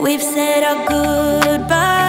We've said our goodbyes,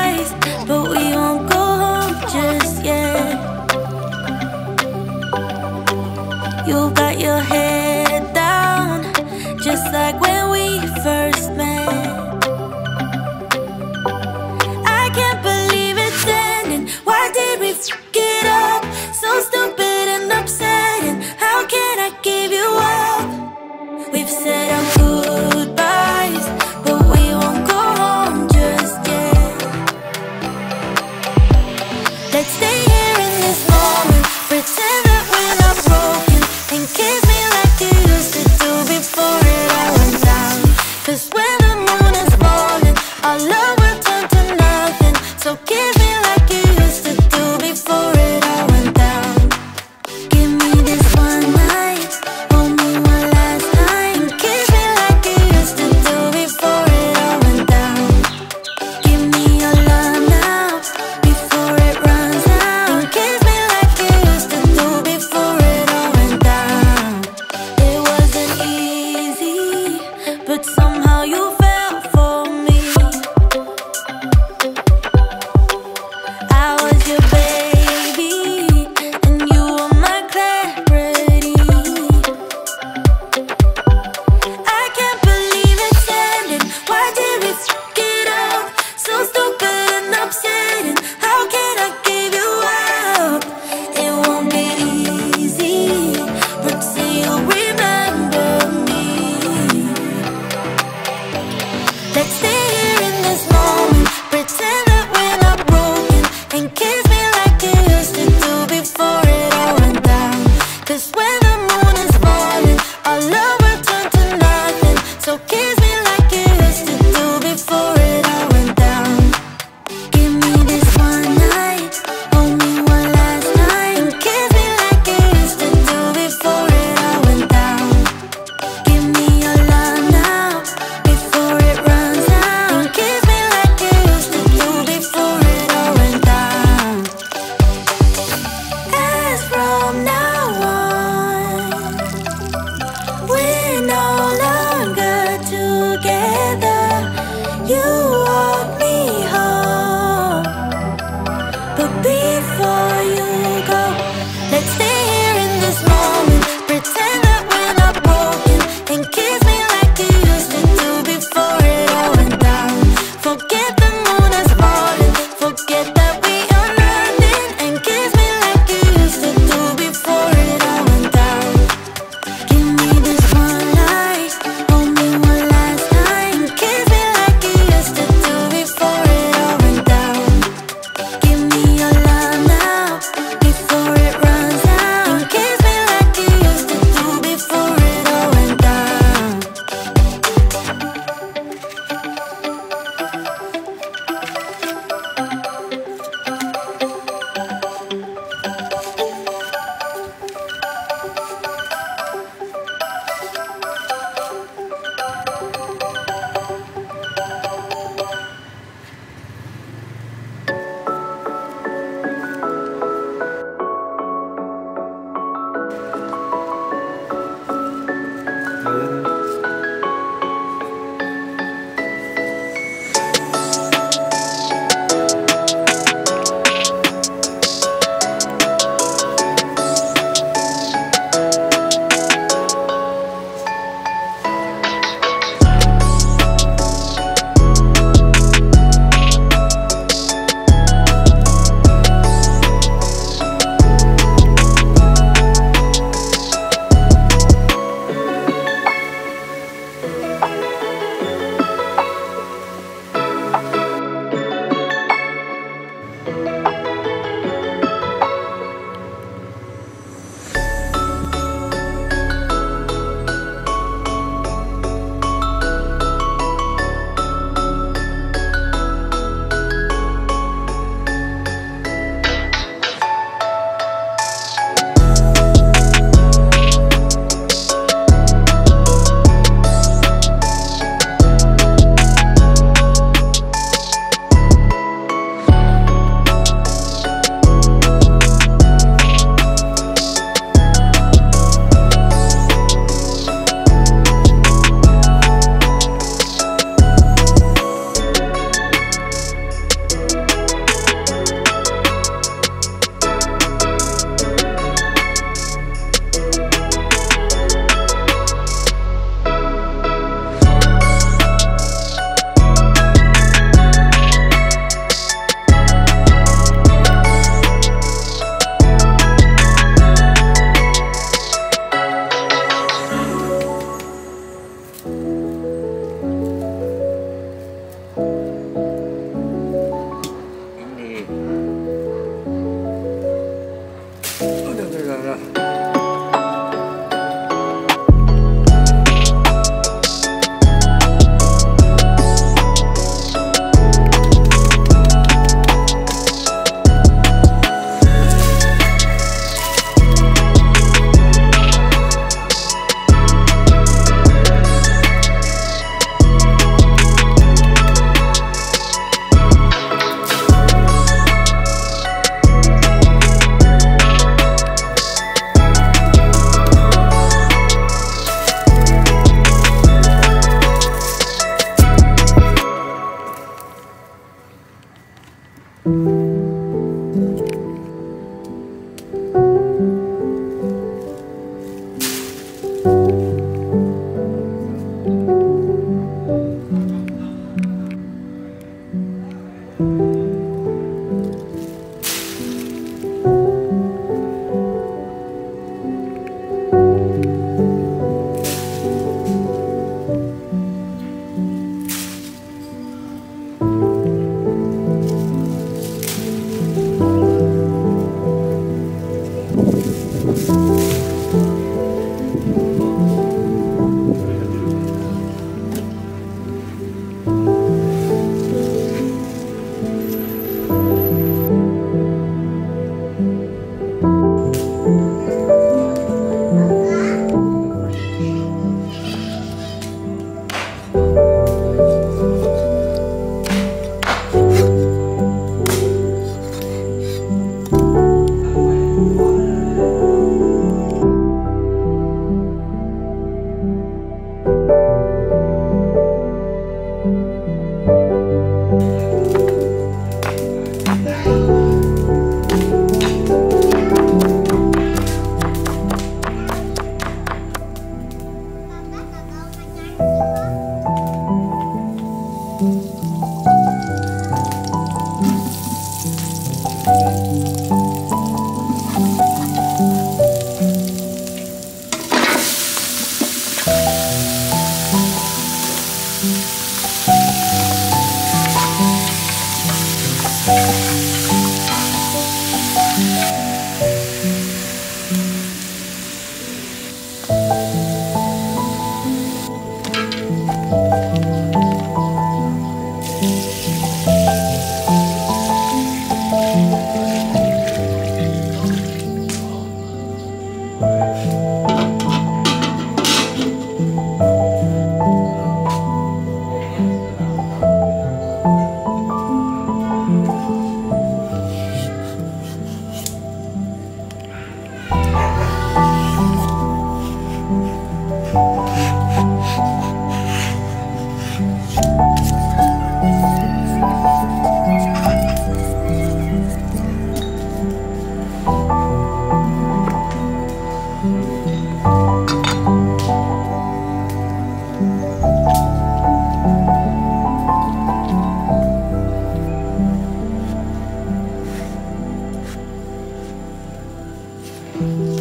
Bye.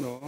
No.